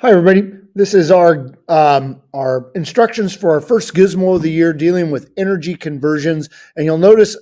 Hi, everybody. This is our um, our instructions for our first gizmo of the year dealing with energy conversions. And you'll notice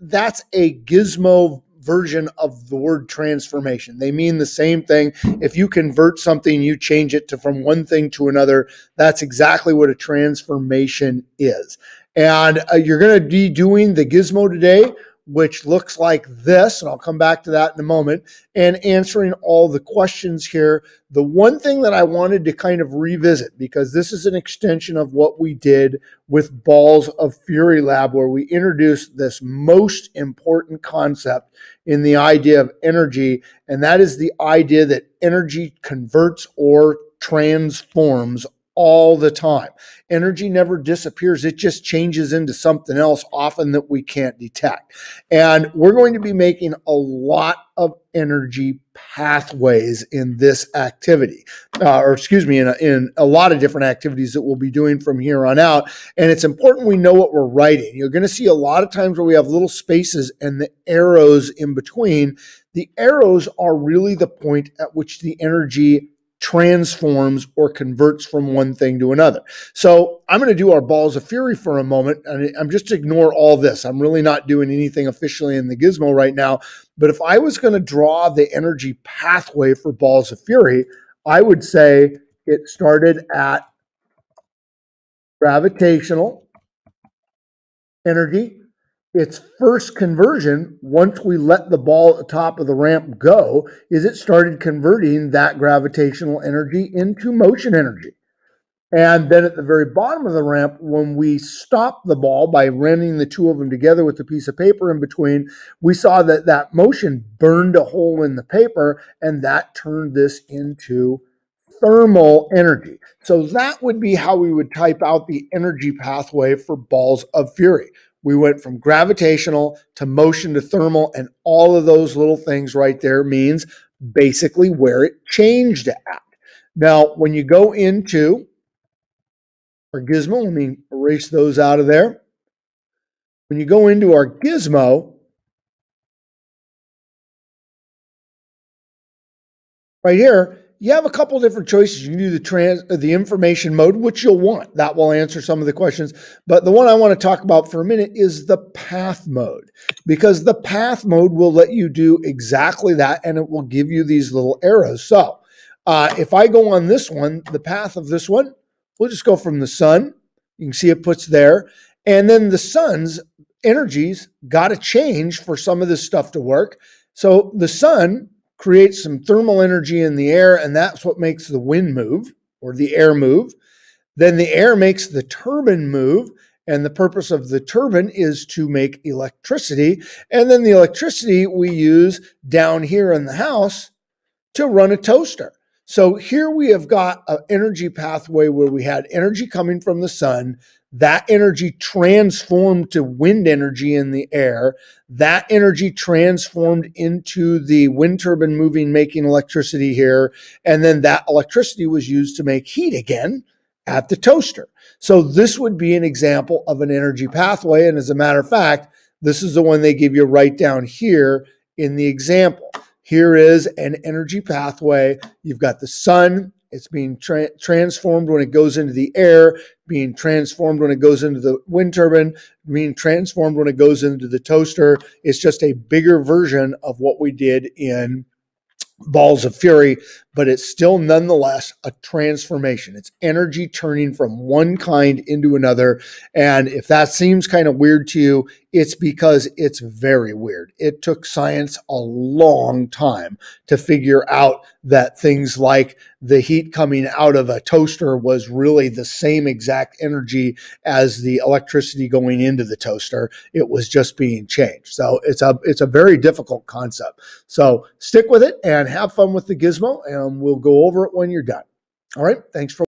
that's a gizmo version of the word transformation. They mean the same thing. If you convert something, you change it to from one thing to another. That's exactly what a transformation is. And uh, you're going to be doing the gizmo today which looks like this, and I'll come back to that in a moment, and answering all the questions here. The one thing that I wanted to kind of revisit, because this is an extension of what we did with Balls of Fury Lab, where we introduced this most important concept in the idea of energy, and that is the idea that energy converts or transforms all the time. Energy never disappears, it just changes into something else, often that we can't detect. And we're going to be making a lot of energy pathways in this activity, uh, or excuse me, in a, in a lot of different activities that we'll be doing from here on out. And it's important we know what we're writing. You're going to see a lot of times where we have little spaces and the arrows in between. The arrows are really the point at which the energy transforms or converts from one thing to another. So I'm going to do our balls of fury for a moment. And I'm just ignore all this. I'm really not doing anything officially in the gizmo right now. But if I was going to draw the energy pathway for balls of fury, I would say it started at gravitational energy its first conversion, once we let the ball at the top of the ramp go, is it started converting that gravitational energy into motion energy. And then at the very bottom of the ramp, when we stopped the ball by running the two of them together with a piece of paper in between, we saw that that motion burned a hole in the paper and that turned this into thermal energy. So that would be how we would type out the energy pathway for balls of fury we went from gravitational to motion to thermal, and all of those little things right there means basically where it changed at. Now, when you go into our gizmo, let me erase those out of there. When you go into our gizmo, right here, you have a couple different choices. You can do the trans, uh, the information mode, which you'll want. That will answer some of the questions. But the one I want to talk about for a minute is the path mode, because the path mode will let you do exactly that, and it will give you these little arrows. So uh, if I go on this one, the path of this one, we'll just go from the sun. You can see it puts there, and then the sun's energies got to change for some of this stuff to work. So the sun creates some thermal energy in the air, and that's what makes the wind move or the air move. Then the air makes the turbine move, and the purpose of the turbine is to make electricity. And then the electricity we use down here in the house to run a toaster. So here we have got an energy pathway where we had energy coming from the sun that energy transformed to wind energy in the air. That energy transformed into the wind turbine moving, making electricity here. And then that electricity was used to make heat again at the toaster. So this would be an example of an energy pathway. And as a matter of fact, this is the one they give you right down here in the example. Here is an energy pathway. You've got the sun, it's being tra- transformed when it goes into the air, being transformed when it goes into the wind turbine, being transformed when it goes into the toaster. It's just a bigger version of what we did in balls of fury, but it's still nonetheless a transformation. It's energy turning from one kind into another. And if that seems kind of weird to you, it's because it's very weird. It took science a long time to figure out that things like the heat coming out of a toaster was really the same exact energy as the electricity going into the toaster. It was just being changed. So it's a it's a very difficult concept. So stick with it and have fun with the gizmo and we'll go over it when you're done. All right. Thanks for